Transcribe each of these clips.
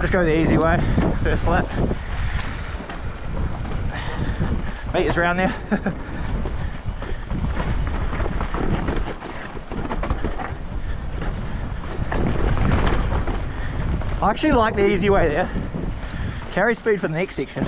Just go the easy way, first lap. Meters around there. I actually like the easy way there. Carry speed for the next section.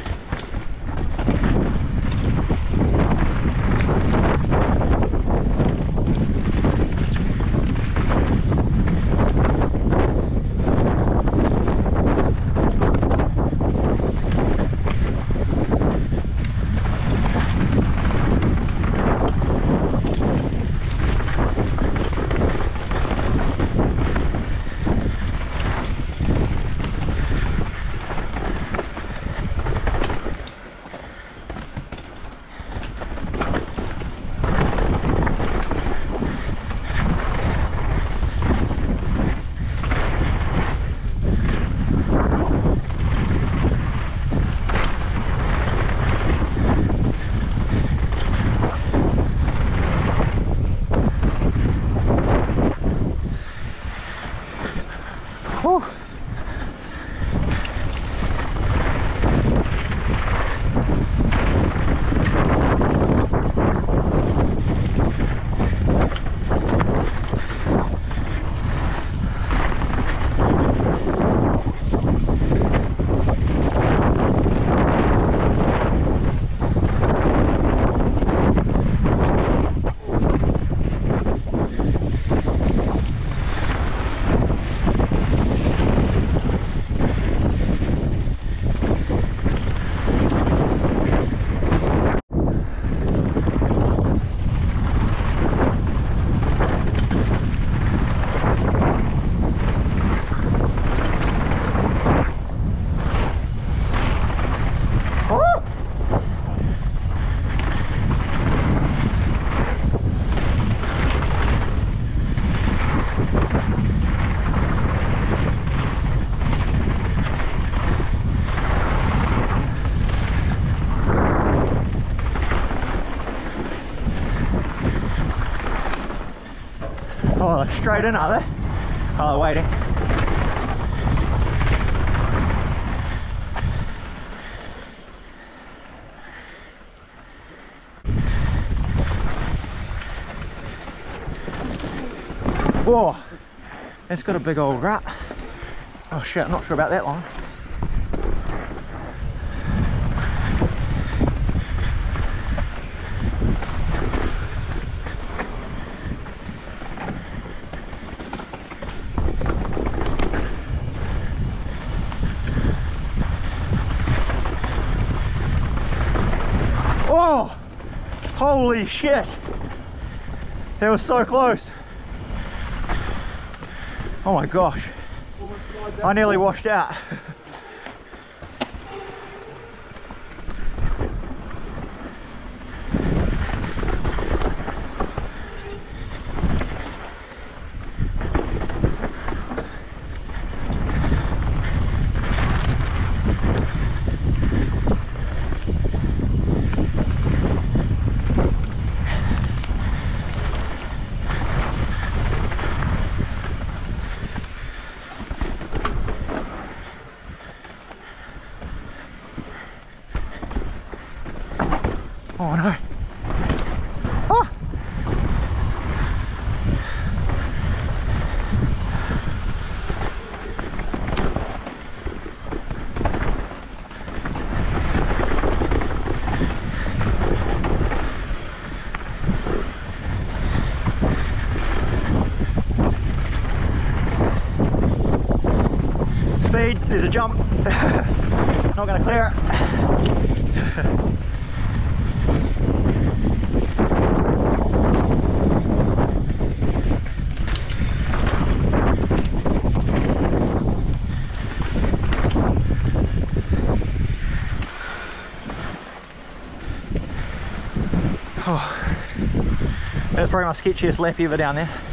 Straight in, are they? Oh, they're waiting. Whoa, it's got a big old rat. Oh shit, I'm not sure about that one. Oh, holy shit. That was so close. Oh my gosh. I nearly washed out. Oh no. Oh. Speed, there's a jump. Not gonna clear it. Oh, that's probably my sketchiest lap ever down there.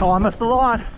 Almost the lot.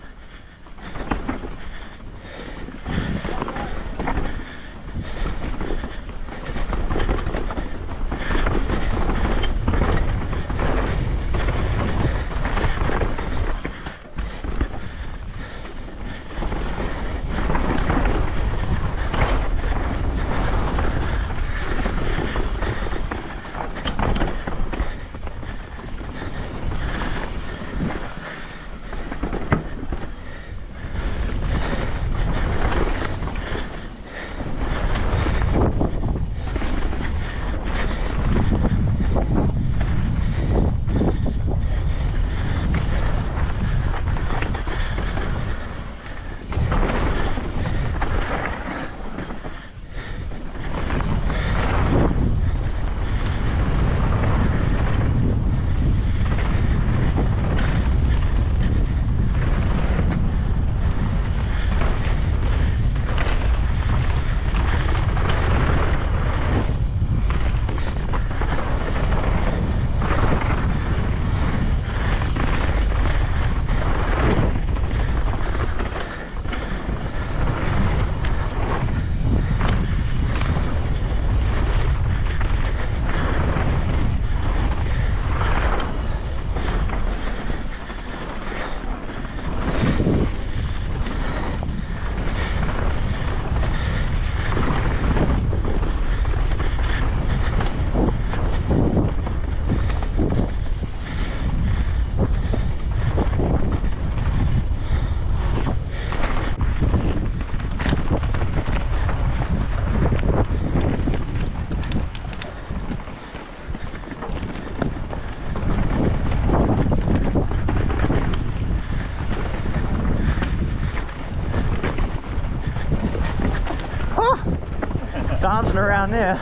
Dancing around there.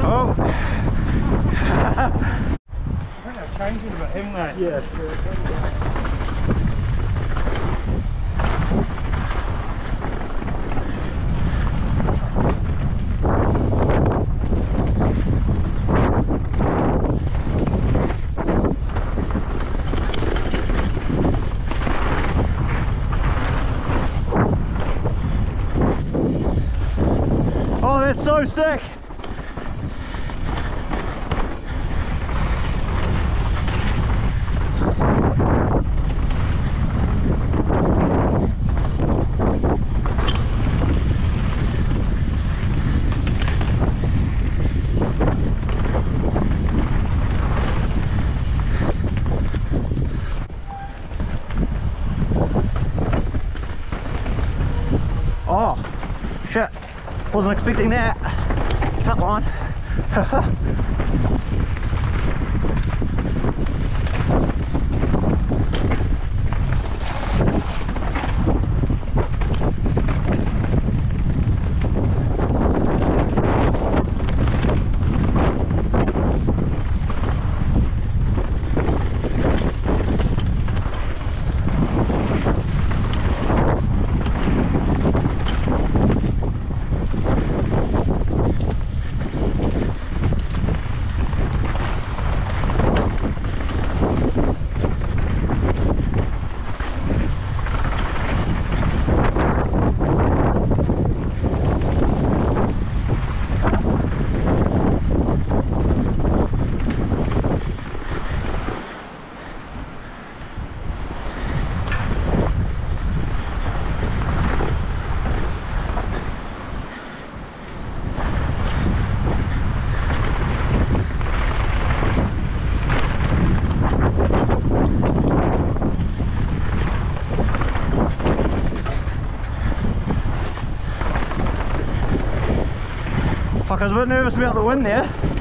Oh. I think they're changing about him, mate. Yeah. That's so sick. Oh, shit. Wasn't expecting that. Cut line. Fuck, I we're nervous about the wind there.